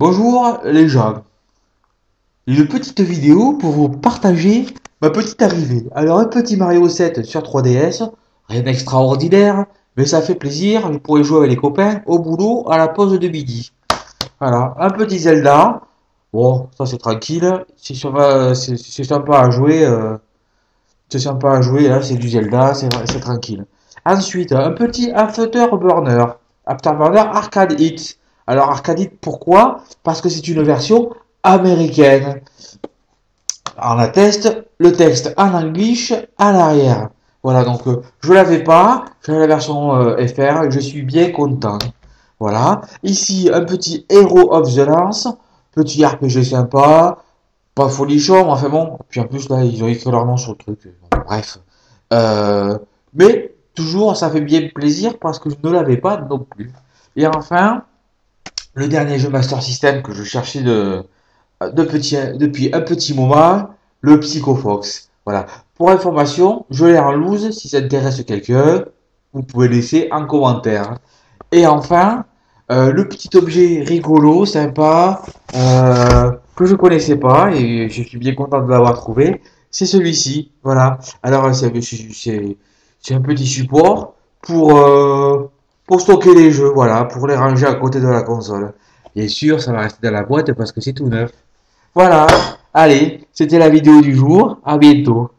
Bonjour les gens. Une petite vidéo pour vous partager ma petite arrivée. Alors un petit Mario 7 sur 3DS, rien d'extraordinaire, mais ça fait plaisir, vous pourrez jouer avec les copains au boulot à la pause de midi. Voilà, un petit Zelda. Bon, ça c'est tranquille, c'est sympa à jouer. Euh, c'est sympa à jouer, là c'est du Zelda, c'est tranquille. Ensuite, un petit Afterburner. Afterburner Arcade Hit. Alors Arcade Hit, pourquoi? Parce que c'est une version américaine. On atteste le texte en anglais à l'arrière. Voilà, donc euh, je l'avais pas, j'ai la version euh, FR et je suis bien content. Voilà. Ici, un petit Hero of the Lance, petit RPG sympa, pas folichon, enfin bon. Puis en plus, là, ils ont écrit leur nom sur le truc. bref. Euh, mais toujours, ça fait bien plaisir parce que je ne l'avais pas non plus. Et enfin, le dernier jeu Master System que je cherchais depuis un petit moment, le Psycho Fox. Voilà. Pour information, je l'ai en loose. Si ça intéresse quelqu'un, vous pouvez laisser un commentaire. Et enfin, euh, le petit objet rigolo, sympa, euh, que je connaissais pas et je suis bien content de l'avoir trouvé, c'est celui-ci. Voilà. Alors c'est un petit support pour euh, pour stocker les jeux, voilà, pour les ranger à côté de la console. Bien sûr, ça va rester dans la boîte parce que c'est tout neuf. Voilà. Allez, c'était la vidéo du jour. À bientôt.